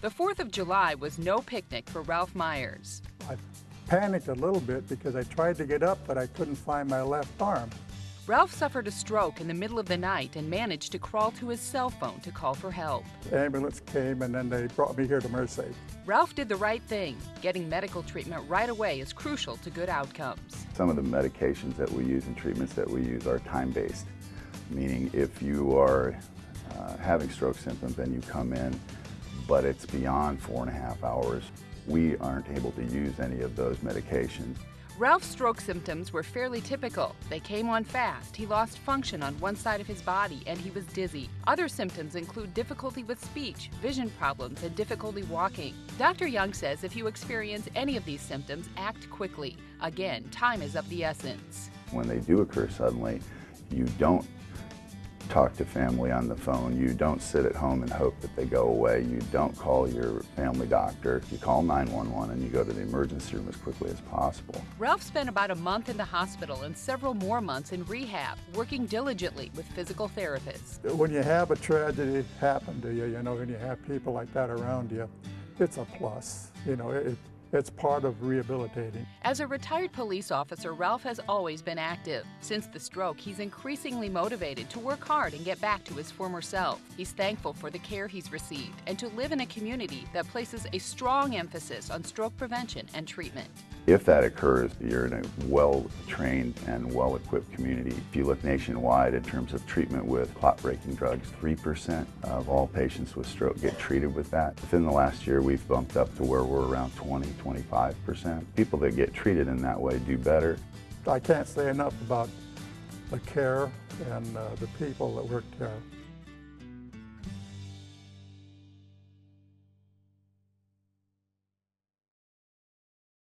The 4th of July was no picnic for Ralph Myers. I panicked a little bit because I tried to get up, but I couldn't find my left arm. Ralph suffered a stroke in the middle of the night and managed to crawl to his cell phone to call for help. The ambulance came and then they brought me here to Mercy. Ralph did the right thing. Getting medical treatment right away is crucial to good outcomes. Some of the medications that we use and treatments that we use are time-based, meaning if you are uh, having stroke symptoms and you come in, but it's beyond four and a half hours, we aren't able to use any of those medications. Ralph's stroke symptoms were fairly typical. They came on fast. He lost function on one side of his body and he was dizzy. Other symptoms include difficulty with speech, vision problems, and difficulty walking. Dr. Young says if you experience any of these symptoms, act quickly. Again, time is of the essence. When they do occur suddenly, you don't talk to family on the phone. You don't sit at home and hope that they go away. You don't call your family doctor. You call 911 and you go to the emergency room as quickly as possible. Ralph spent about a month in the hospital and several more months in rehab, working diligently with physical therapists. When you have a tragedy happen to you, you know, when you have people like that around you, it's a plus. You know, it, it's part of rehabilitating. As a retired police officer, Ralph has always been active. Since the stroke, he's increasingly motivated to work hard and get back to his former self. He's thankful for the care he's received and to live in a community that places a strong emphasis on stroke prevention and treatment. If that occurs, you're in a well-trained and well-equipped community. If you look nationwide in terms of treatment with clot-breaking drugs, 3% of all patients with stroke get treated with that. Within the last year, we've bumped up to where we're around 20, 25%. People that get treated in that way do better. I can't say enough about the care and uh, the people that work there.